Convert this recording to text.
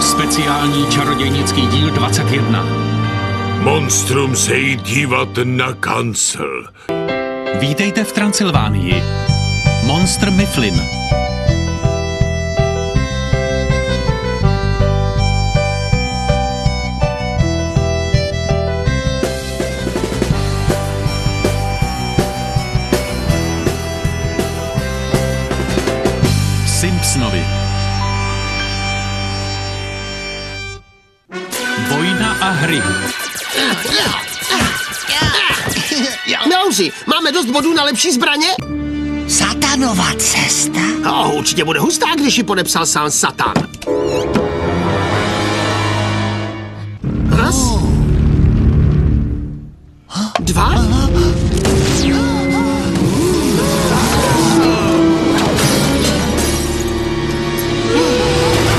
Speciální čarodějnický díl 21. Monstrum se jí dívat na kancel. Vítejte v Transylvánii. Monster Mifflin. Simpsonovi. Vojna a hry. Milousi, máme dost bodů na lepší zbraně? Satanova cesta? No, určitě bude hustá, když ji podepsal sám Satan.